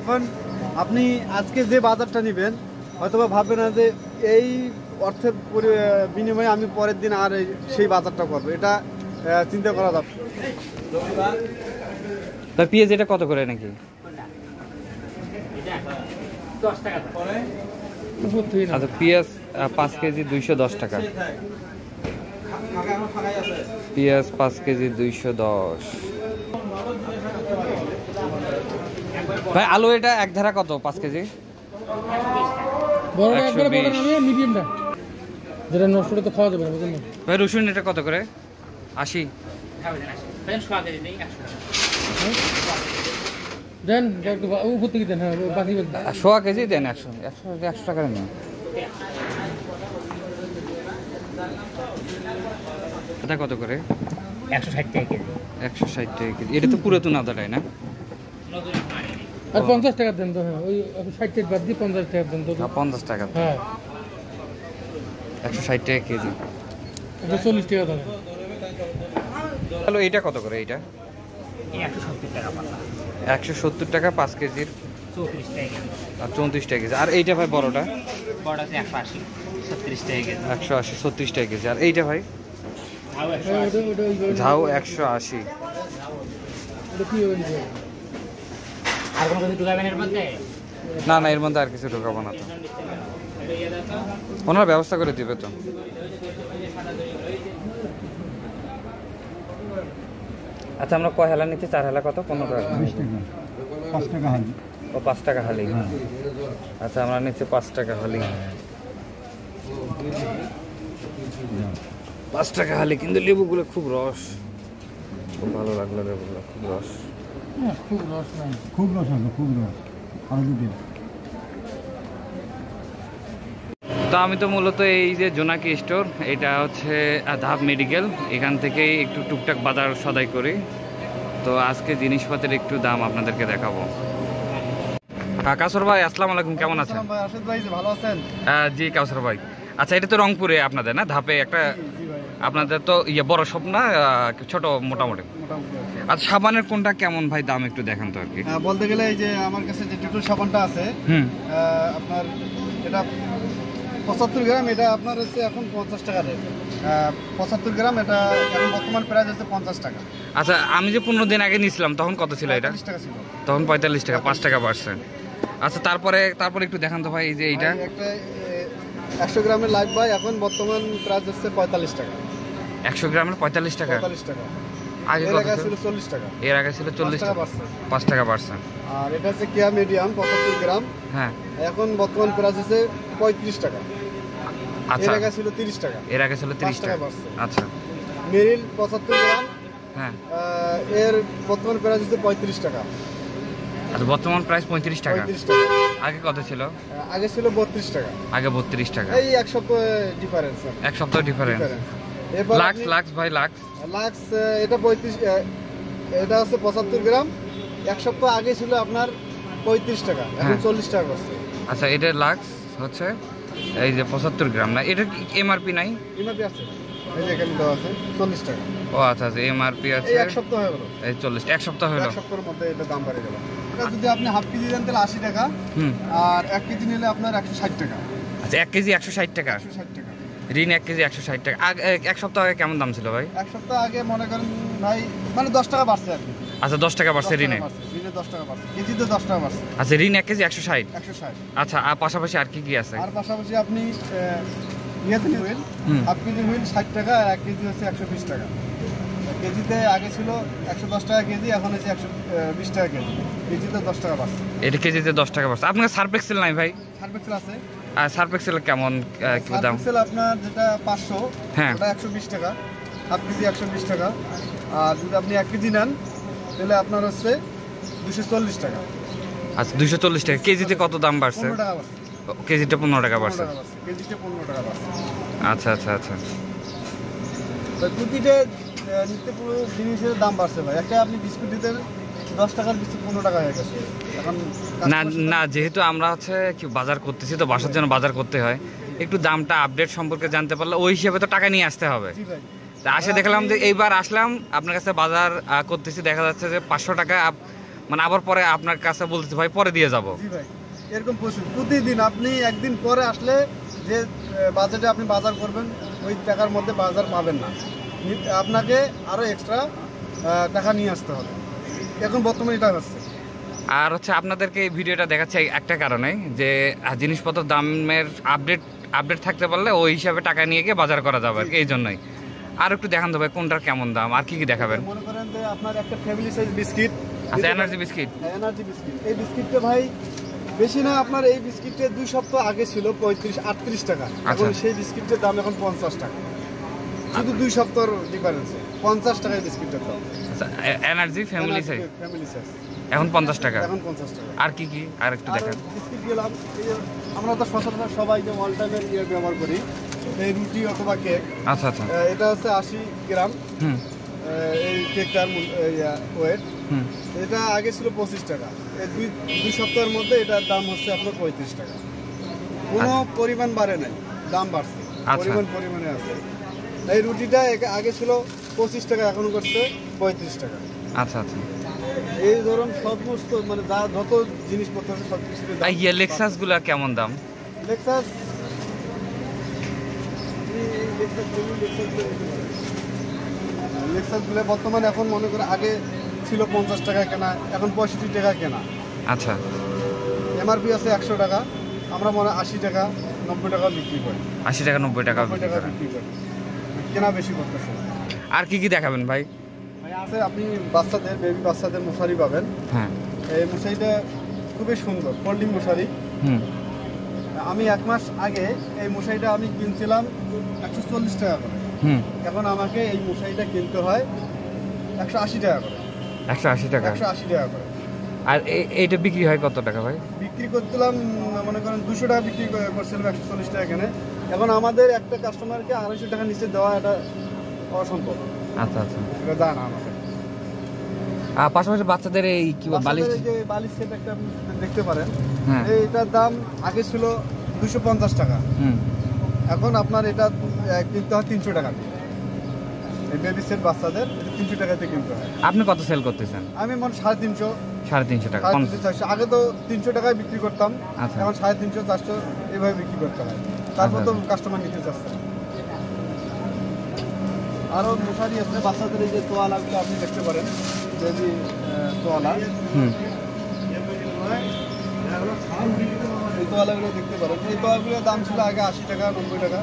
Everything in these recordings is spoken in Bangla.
এখন আপনি আজকে যে বাজারটা নেবেন, হয়তোবা ভাববেন না যে এই অর্থের বিনিময়ে আমি পরের দিন আর সেই বাজারটা করব। এটা চিন্তা করা যাবে তা পেঁয়াজ এটা কত করে নাকি? আচ্ছা পেঁয়াজ পাঁচ কেজি দুইশো দশ টাকা। পেঁয়াজ পাঁচ কেজি দুইশো দশ। ভাই আলু এটা এক ধারা কত? পাঁচ কেজি? মিডিয়ামটা যেটা নষ্ট হলে তো খাওয়া যাবে না বুঝলেন? ভাই রসুন এটা কত করে? আশি। দেন উপর থেকে দেন হ্যাঁ ও বাকি। সোয়া কেজি দেন একশো একশো একশো টাকা নেই এটা কত করে? একশো ষাট টাকা কেজি। একশো ষাট টাকা কেজি। এটা তো পুরাতন আদাটাই না? আর পঞ্চাশ টাকা দেন তো হ্যাঁ। ওই ষাট টাকা বাদ দিয়ে পঞ্চাশ টাকা দেন তো। না, পঞ্চাশ টাকা হ্যাঁ। একশো ষাট টাকা কেজি। এটা চল্লিশ টাকা দেন হ্যালো এইটা কত করে এইটা? এই একশো সত্তর টাকা পাতা। একশো সত্তর টাকা পাঁচ কেজির। চৌত্রিশ টাকা কেজি। আর চৌত্রিশ টাকা কেজি। আর এইটা ভাই বড়টা? একশো আশি ছত্রিশ টাকা কেজি। একশো আশি ছত্রিশ টাকা কেজি। আর এইটা ভাই? একশো ঝাউ একশো আশি ওটা কি হবে নিতে হবে? আর কোনো কিছু ঢুকাবেন এর মধ্যে? না না এর মধ্যে আর কিছু ঢোকাবো না তো। ওনারা ব্যবস্থা করে দিবে তো। আচ্ছা আমরা কয় হেলা নিচ্ছি? চার হেলা কত? পনেরো টাকা। পাঁচ টাকা হালি। ও পাঁচ টাকা হালি। আচ্ছা আমরা নিচ্ছি পাঁচ টাকা হালি। পাঁচ টাকা হালি কিন্তু লেবুগুলো খুব রস। খুব ভালো লাগল লেবুগুলো খুব রস। হ্যাঁ, খুব রস নাই। খুব রস হবে খুব রস। আরও দুটো। তো আমি তো মূলত এই যে জোনাকি স্টোর এটা হচ্ছে ধাপ মেডিকেল। এখান থেকেই একটু টুকটাক বাজার সদাই করি। তো আজকে জিনিসপত্রের একটু দাম আপনাদেরকে দেখাবো। কাউসার ভাই আসসালামু আলাইকুম কেমন আছেন? ভাই ভালো আছেন? জি কাউসার ভাই। আচ্ছা এটা তো রংপুরে আপনাদের না? ধাপে একটা আপনাদের তো ইয়ে বড় সব না ছোট মোটামুটি। আচ্ছা সাবানের কোনটা কেমন ভাই দাম একটু দেখান তো আর কি। বলতে গেলে এই যে আমার কাছে যে টিটুল সাবানটা আছে আপনার এটা পঁচাত্তর গ্রাম এটা আপনার হচ্ছে এখন পঞ্চাশ টাকা রেট। পঁচাত্তর গ্রাম এটা এখন বর্তমান প্রাইস হচ্ছে পঞ্চাশ টাকা। আচ্ছা আমি যে পনেরো দিন আগে নিয়েছিলাম তখন কত ছিল এটা? টাকা ছিল। তখন পঁয়তাল্লিশ টাকা পাঁচ টাকা বাড়ছে। আচ্ছা তারপরে তারপরে একটু দেখান তো ভাই এই যে এইটা। একটা একশো গ্রামের লাইফ বয় এখন বর্তমান প্রাইস হচ্ছে পঁয়তাল্লিশ টাকা। একশো গ্রামের পঁয়তাল্লিশ টাকা। পঁয়তাল্লিশ টাকা। আগে এর কত ছিল? চল্লিশ টাকা। এর আগে ছিল চল্লিশ টাকা পাঁচ টাকা বাড়ছে আর এটা হচ্ছে কেয়া মিডিয়াম পঁচাত্তর গ্রাম। হ্যাঁ। এখন বর্তমান প্রাইস হচ্ছে পঁয়ত্রিশ টাকা। এর আচ্ছা আগে ছিল তিরিশ টাকা। এর আগে ছিল তিরিশ টাকা। আচ্ছা। মেরিল পঁচাত্তর গ্রাম। হ্যাঁ। এর বর্তমান প্রাইস হচ্ছে পঁয়ত্রিশ টাকা। আচ্ছা বর্তমান প্রাইস পঁয়ত্রিশ টাকা। আগে কত ছিল? আগে ছিল বত্রিশ টাকা। আগে বত্রিশ টাকা। এই এক সপ্তাহ ডিফারেন্স এক সপ্তাহ ডিফারেন্স লাক্স লাক্স ভাই লাক্স। লাক্স এটা পঁয়ত্রিশ এটা হচ্ছে পঁচাত্তর গ্রাম। এক সপ্তাহ আগে ছিল আপনার পঁয়ত্রিশ টাকা এখন হ্যাঁ। চল্লিশ টাকা করছে। আচ্ছা এটা লাক্স হচ্ছে এই যে পঁচাত্তর গ্রাম না এটা এমআরপি নাই? এমআরপি আছে এই যে এখানে দেওয়া আছে চল্লিশ টাকা। ও আচ্ছা আচ্ছা এমআরপি আছে। এক সপ্তাহ হয়ে গেল। এই চল্লিশ এক সপ্তাহ হলো এক সপ্তাহের মধ্যে এটা দাম বাড়ে গেল। যদি আপনি হাফ কেজি দেন তাহলে আশি টাকা। হুম। আর এক কেজি নিলে আপনার একশো ষাট টাকা। আচ্ছা এক কেজি একশো ষাট টাকা। একশো ষাট টাকা। ঋণ এক কেজি একশো ষাট টাকা। এক- সপ্তাহ আগে কেমন দাম ছিল ভাই? এক সপ্তাহ আগে মনে করেন ভাই মানে দশ টাকা বাড়ছে আর আচ্ছা দশ টাকা বাড়ছে ঋণে? ঋণে দশ টাকা বাড়ছে কেজিতে দশ টাকা বাড়ছে। আচ্ছা ঋণ এক কেজি একশো ষাট? একশো ষাট। আচ্ছা আর পাশাপাশি আর কি কি আছে? আর পাশাপাশি আপনি ইয়েতে আপনি হাফ কেজি হুইল ষাট টাকা আর এক কেজি হচ্ছে একশো বিশ টাকা। কেজিতে আগে ছিল একশো দশ টাকা কেজি এখন হচ্ছে একশো বিশ টাকা কেজি। কেজিতে দশ টাকা বাড়ছে। এটা কেজিতে দশ টাকা বাড়ছে। আপনার সার্ফ এক্সেল নাই ভাই? সার্ফেক্সেল আছে। আর সার্ফ এক্সেল কেমন কি দাম? সার্ফেক্সেল আপনার যেটা পাঁচশো হ্যাঁ। ওটা একশো বিশ টাকা। হাফ কেজি একশো বিশ টাকা। আর যদি আপনি এক কেজি নেন তাহলে আপনার হচ্ছে দুশো চল্লিশ টাকা। আচ্ছা দুইশো চল্লিশ টাকা। কেজিতে কত দাম বাড়ছে? কেজিতে পনেরো টাকা বাড়ছে। কেজিতে পনেরো টাকা বাড়ছে। আচ্ছা আচ্ছা আচ্ছা। প্রতিটা নিত্য পুরো জিনিসের দাম বাড়ছে ভাই। একটা আপনি বিস্কুট দিতে দশ টাকার বিস্কুট পনেরো টাকা হয়ে গেছে। এখন না না যেহেতু আমরা হচ্ছে কি বাজার করতেছি তো বাসার জন্য বাজার করতে হয়। একটু দামটা আপডেট সম্পর্কে জানতে পারলে ওই হিসেবে তো টাকা নিয়ে আসতে হবে। জি ভাই। তা আসে দেখলাম যে এইবার আসলাম আপনার কাছে বাজার করতেছি দেখা যাচ্ছে যে পাঁচশো টাকা মানে আবার পরে আপনার কাছে বলতে ভাই পরে দিয়ে যাব। এরকম প্রচুর। প্রতিদিন আপনি একদিন পরে আসলে যে বাজেটে আপনি বাজার করবেন ওই টাকার মধ্যে বাজার পাবেন নি- আপনাকে আরও এক্সট্রা টাকা নিয়ে আসতে হবে। এখন বর্তমানে এটা হচ্ছে। আর হচ্ছে আপনাদেরকে এই ভিডিওটা দেখাচ্ছে একটা কারণে যে জিনিসপত্র দামের আপডেট আপডেট থাকতে পারলে ওই হিসাবে টাকা নিয়ে গিয়ে বাজার করা যাবে আর কি এই জন্যই। আর একটু দেখান ভাই কোনটার কেমন দাম আর কি কি দেখাবেন? মনে করেন যে আপনার একটা ফ্যামিলি সাইজ বিস্কিট আচ্ছা এনার্জি বিস্কিট এনার্জি বিস্কিট এই বিস্কিটটা ভাই বেশি না আপনার এই বিস্কিটটা দুই সপ্তাহ আগে ছিল পঁয়ত্রিশ আটত্রিশ টাকা। এখন আচ্ছা। সেই বিস্কিটের দাম এখন পঞ্চাশ টাকা। শুধু দুই সপ্তাহের ডিফারেন্স পঞ্চাশ টাকায় বিস্কিটটার দাম আচ্ছা energy family size family size এখন পঞ্চাশ টাকা? এখন পঞ্চাশ টাকা। আর কি কি? আর একটু দেখান। বিস্কিট গেলাম আমরা তো সচরাচর সবাই যে অল টাইমের ইয়ে ব্যবহার করি এই রুটি অথবা কেক আচ্ছা আচ্ছা। এটা হচ্ছে আশি গ্রাম। হুম। এই কেকটার ওয়েট হুম। এটা আগে ছিল পঁচিশ টাকা। এই দুই দুই সপ্তাহের মধ্যে এটার দাম হচ্ছে আপনার পঁয়ত্রিশ টাকা। কোনো পরিমাণ বাড়ে নাই। দাম বাড়ছে। আচ্ছা। পরিমাণ পরিমাণে আছে। এই রুটিটা আগে ছিল পঁচিশ টাকা এখন করছে পঁয়ত্রিশ টাকা। আচ্ছা আচ্ছা। এই ধরুন সমস্ত মানে যা যত জিনিসপত্র আছে সব কিছু ইয়ে লেক্সাসগুলো কেমন দাম? লেক্সাস লেক্সাসগুলো বর্তমানে এখন মনে করে আগে ছিল পঞ্চাশ টাকা কেনা এখন পঁয়ষট্টি টাকা কেনা। আচ্ছা। এমআরপি আছে একশো টাকা আমরা মনে হয় আশি টাকা নব্বই টাকা বিক্রি করি। আশি টাকা নব্বই টাকা বিক্রি করি। কেনা বেশি করতেছে। আর কি কি দেখাবেন ভাই? আছে আপনি বাচ্চাদের বেবি বাচ্চাদের মশারি পাবেন। হ্যাঁ। এই মশারিটা খুবই সুন্দর ফোল্ডিং মশারি। হুম। আমি এক মাস আগে এই মশারিটা আমি কিনছিলাম একশো চল্লিশ টাকা করে। হুম। এখন আমাকে এই মশারিটা কিনতে হয় একশো আশি টাকা করে। একশো আশি টাকা। একশো আশি টাকা করে। আর এই- এইটা বিক্রি হয় কত টাকা ভাই? বিক্রি করছিলাম মনে করেন দুশো টাকা বিক্রি করে- করছিলাম একশো চল্লিশ টাকা এখানে। এখন আমাদের একটা কাস্টমারকে আড়াইশো টাকা নিচে দেওয়া এটা অসম্ভব। আচ্ছা আচ্ছা। এটা যায় না আমাদের আর পাশাপাশি বাচ্চাদের এই কি বালিশ? যে বালিশ সেট একটা আপনি দেখতে পারেন। হ্যাঁ। এইটার দাম আগে ছিল দুশো পঞ্চাশ টাকা। এখন আপনার এটা কিনতে হয় তিনশো টাকা এই বেবি সেট বাচ্চাদের তিনশো টাকাতে কিনতে হয়। আপনি কত সেল করতেছেন? আমি মনে সাড়ে তিনশো। সাড়ে তিনশো টাকা আগে তো তিনশো টাকায় বিক্রি করতাম আচ্ছা। এখন সাড়ে তিনশো চারশো এইভাবে বিক্রি করতে হয়। তারপর তো আচ্ছা। কাস্টমার নিতে চাচ্ছে। আরও মশারি আছে বাচ্চাদের এই যে তোয়ালাগুলো আপনি দেখতে পারেন যদি তোয়ালা এই তোয়ালাগুলো দেখতে পারেন। এই তোয়ালাগুলোর দাম ছিল আগে আশি টাকা নব্বই টাকা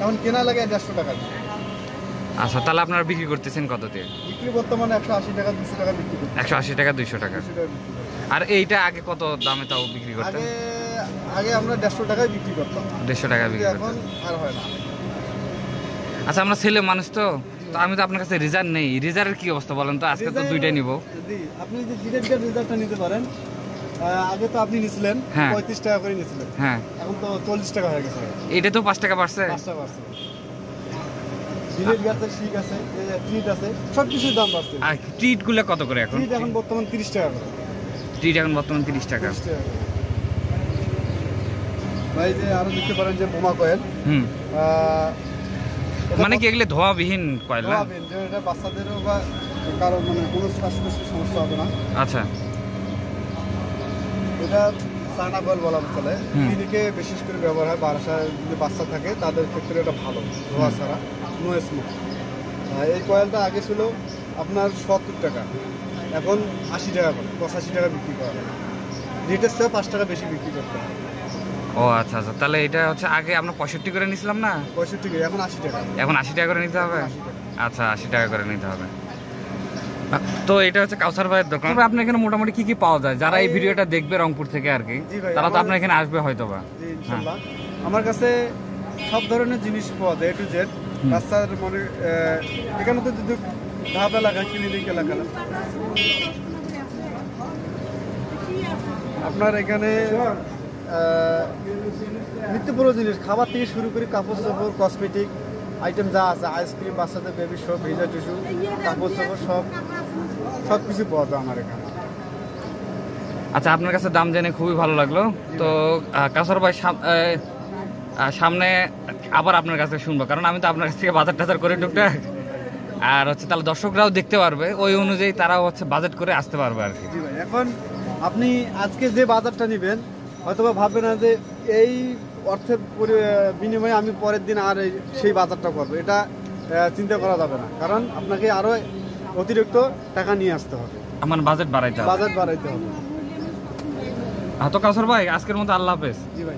এখন কেনা লাগে দেড়শো টাকা। আচ্ছা তাহলে আপনারা বিক্রি করতেছেন কত দিয়ে বিক্রি বর্তমানে একশো আশি টাকা দুশো টাকা বিক্রি একশো আশি টাকা দুইশো টাকা। আর এইটা আগে কত দামে তাও বিক্রি করতেন? আগে আমরা দেড়শো টাকায় বিক্রি করতাম। দেড়শো টাকা বিক্রি এখন আর হয় না। আচ্ছা আমরা ছেলে মানুষ তো তো আমি তো আপনার কাছে রিজার্ভ নেই। রিজার্ভের কি অবস্থা বলেন তো? আজকে তো দুইটাই নিব। আপনি যে নিতে পারেন আগে তো আপনি নিছিলেন হ্যাঁ। পঁয়ত্রিশ টাকা করে নিছিলেন। হ্যাঁ। এখন তো চল্লিশ টাকা হয়ে গেছে। এটা তো পাঁচ টাকা বাড়ছে। পাঁচটা বাড়ছে। ডিলেট গাছে শিক আছে ট্রিট আছে সব কিছুর দাম বাড়ছে। আর ট্রিটগুলো কত করে এখন? ট্রিট এখন বর্তমান তিরিশ টাকা ট্রিট এখন বর্তমান তিরিশ টাকা। 30 টাকা। ভাই যে আরও দেখতে পারেন যে বোমা কয়েল। মানে কি এগুলো ধোয়াবিহীন কয়েল না? এটা বাচ্চাদেরও বা কারও মানে কোনো শ্বাসকষ্টের সমস্যা হবে না। আচ্ছা। এটা চায়না কয়েল বলা চলে। ক্লিনিকে বিশেষ করে ব্যবহার হয় বারাসায় যদি বাচ্চা থাকে তাদের ক্ষেত্রে এটা ভালো ধোয়া ছাড়া নো স্মোক এই কয়েলটা আগে ছিল আপনার সত্তর টাকা এখন আশি টাকা করে পঁচাশি টাকা বিক্রি করা হয়। রেটের চেয়ে পাঁচ টাকা বেশি বিক্রি করতে হয়। ও আচ্ছা আচ্ছা। তাহলে এটা হচ্ছে আগে আমরা পঁয়ষট্টি করে নিছিলাম না? পঁয়ষট্টি করে এখন আশি টাকা। এখন আশি টাকা করে নিতে হবে? আচ্ছা আশি টাকা করে নিতে হবে। তো এটা হচ্ছে কাউসার ভাইয়ের দোকান। তবে আপনার এখানে মোটামুটি কি কি পাওয়া যায়? যারা এই ভিডিওটা দেখবে রংপুর থেকে আর কি তারা তো আপনার এখানে আসবে হয়তো বা আমার কাছে সব ধরনের জিনিস পাওয়া যায় এ টু জেড রাস্তার মনে এখানে তো যদি ধাপ এলাকা ক্লিনিক এলাকা আপনার এখানে আহ, নিত্যপূর্ণ জিনিস খাবার থেকে শুরু করে কাপড় চোপড় কসমেটিক আইটেম যা আছে আইসক্রিম বাচ্চাদের বেবি সব ভিজা টিস্যু কাপড় চোপড় সব সব কিছু পাওয়া যায় আমার এখানে। আচ্ছা আপনার কাছে দাম জেনে খুবই ভালো লাগল। তো আহ, কাউসার ভাই সামনে আবার আপনার কাছে শুনব কারণ আমি তো আপনার কাছ থেকে বাজার টাজার করে টুকটাক। আর হচ্ছে তাহলে দর্শকরাও দেখতে পারবে ওই অনুযায়ী তারাও হচ্ছে বাজেট করে আসতে পারবে আর কি। এখন আপনি আজকে যে বাজারটা নেবেন হয়তোবা ভাববে না যে এই অর্থের পরি- বিনিময়ে আমি পরের দিন আর সেই বাজারটা করব। এটা চিন্তা করা যাবে না। কারণ আপনাকে আরও অতিরিক্ত টাকা নিয়ে আসতে হবে। আমার বাজেট বাড়াইতে বাজেট বাড়াইতে হবে। হ্যাঁ তো কাসর ভাই আজকের মতো আল্লাহ হাফেজ। জি ভাই।